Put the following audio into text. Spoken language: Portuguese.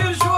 e o